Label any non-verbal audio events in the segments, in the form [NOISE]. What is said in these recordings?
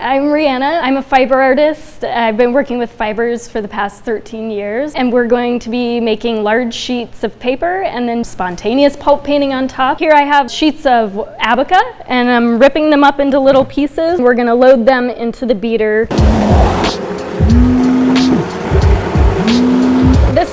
I'm Riana. I'm a fiber artist. I've been working with fibers for the past 13 years, and we're going to be making large sheets of paper and then spontaneous pulp painting on top. Here I have sheets of abaca, and I'm ripping them up into little pieces. We're gonna load them into the beater.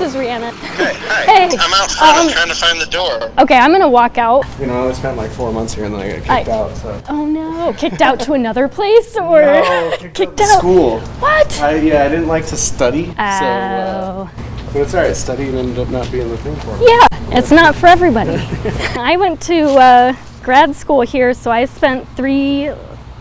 This is Riana. Hey, hi. Hey, I'm out front. um, I'm trying to find the door. Okay, I'm gonna walk out. You know, I only spent like four months here and then I got kicked I- out. So. Oh no, kicked out to another place [LAUGHS] or No, kicked, kicked out. [LAUGHS] out? School. What? I, yeah, I didn't like to study. So, uh, Oh. but it's alright. Studying ended up not being the thing for me. Yeah, it's not for everybody. [LAUGHS] I went to uh, grad school here, so I spent three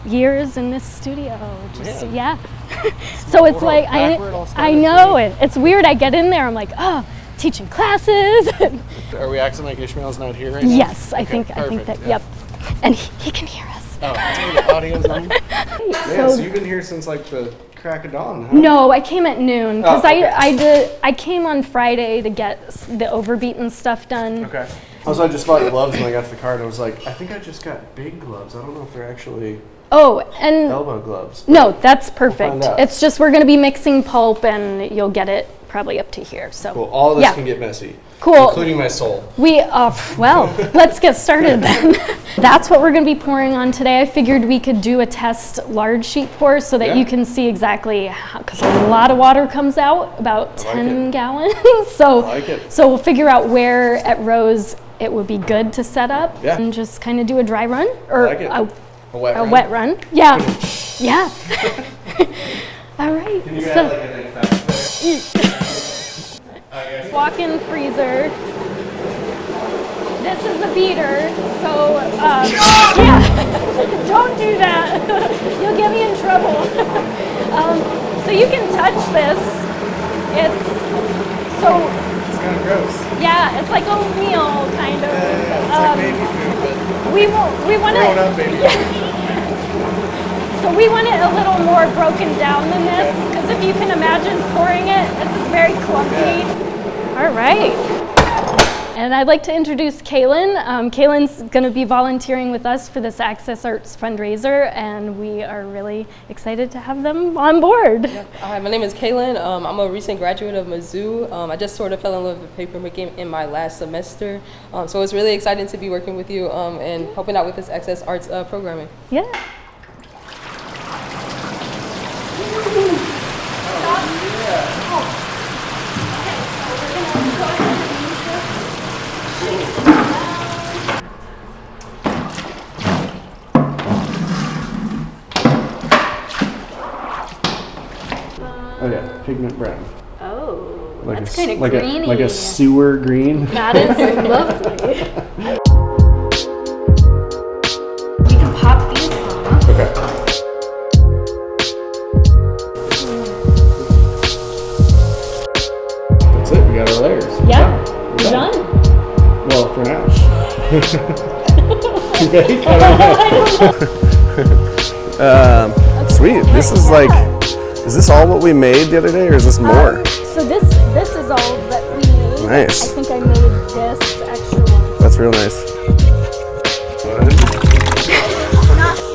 years in this studio. Just yeah. [LAUGHS] so it's world, like back where it all I, I know it. It's weird. I get in there, I'm like, oh, teaching classes. [LAUGHS] Are we acting like Ismaeel's not here right now? yes, I Okay, think I think that. perfect, yeah. Yep. And he, he can hear us. Oh, the audio's [LAUGHS] on. Yeah, so, so you've been here since like the crack of dawn, huh? No, I came at noon because Oh, okay. I I did I came on Friday to get the overbeaten stuff done. Okay. Also, I just bought gloves when I got to the car and I was like, I think I just got big gloves. I don't know if they're actually Oh, and elbow gloves. no, that's perfect. out. It's just we're gonna be mixing pulp and you'll get it probably up to here. So Cool. All of this Yeah. can get messy. Cool. Including my soul. we uh, well, [LAUGHS] let's get started then. [LAUGHS] that's what we're gonna be pouring on today. I figured we could do a test large sheet pour so that Yeah. you can see exactly because a lot of water comes out, about like 10 it. gallons. [LAUGHS] so like it. so we'll figure out where at Rose it would be good to set up Yeah. and just kind of do a dry run or like a, A wet a run. wet run. Yeah, [LAUGHS] yeah. [LAUGHS] All right. You so- got like a thing back there. [LAUGHS] walk-in freezer. This is the beater, so um, yeah, don't do that. You'll get me in trouble. um, so you can touch this. It's so It's kind of gross. yeah, it's like oatmeal kind of. Yeah, it's Um, like baby food, but we want we want grown it. up baby [LAUGHS] So we want it a little more broken down than this, because if you can imagine pouring it, this is very clumpy. All right. And I'd like to introduce Kaylin. Um, Kaylin's going to be volunteering with us for this Access Arts fundraiser, and we are really excited to have them on board. Hi, my name is Kaylin. Um, I'm a recent graduate of Mizzou. Um, I just sort of fell in love with papermaking in my last semester. Um, so it's really exciting to be working with you um, and helping out with this Access Arts uh, programming. Yeah. Oh yeah, pigment brown. Oh, Like that's kind of like greeny. A, like a sewer green. That is [LAUGHS] lovely. [LAUGHS] We can pop these off. Okay. That's it. We got our layers. We're Yeah, done. we're done. Well, for now. [LAUGHS] Too big? I don't know. um, sweet. This is like, is this all what we made the other day, or is this more? Um, so this this is all that we made. Nice. I think I made this extra one. That's real nice.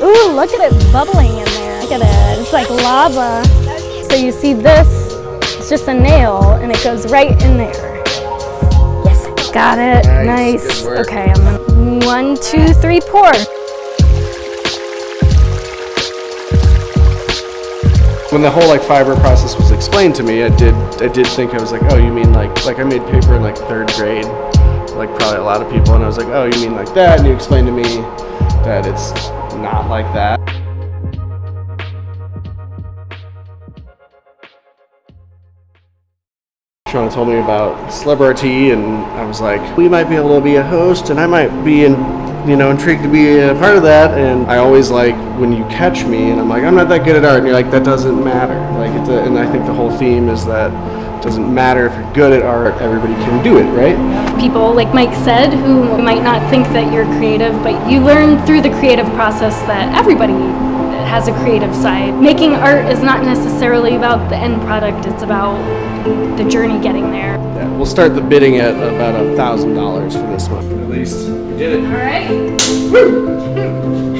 Ooh, look at it bubbling in there. Look at it. It's like lava. So you see this, it's just a nail and it goes right in there. Yes, got it. Nice, Nice. Okay, I'm gonna one, two, three, pour. When the whole like fiber process was explained to me, I did I did think I was like, oh, you mean like like I made paper in like third grade, like probably a lot of people, and I was like, oh, you mean like that? And you explained to me that it's not like that. Sean told me about CelebrARTy, and I was like, we might be able to be a host, and I might be in, you know, intrigued to be a part of that. And I always like when you catch me, and I'm like, I'm not that good at art, and you're like, that doesn't matter. Like, it's a, and I think the whole theme is that it doesn't matter if you're good at art, everybody can do it, right? People, like Mike said, who might not think that you're creative, but you learn through the creative process that everybody has a creative side. Making art is not necessarily about the end product, it's about the journey getting there. Yeah, we'll start the bidding at about a thousand dollars for this one. At least we did it. All right. [LAUGHS]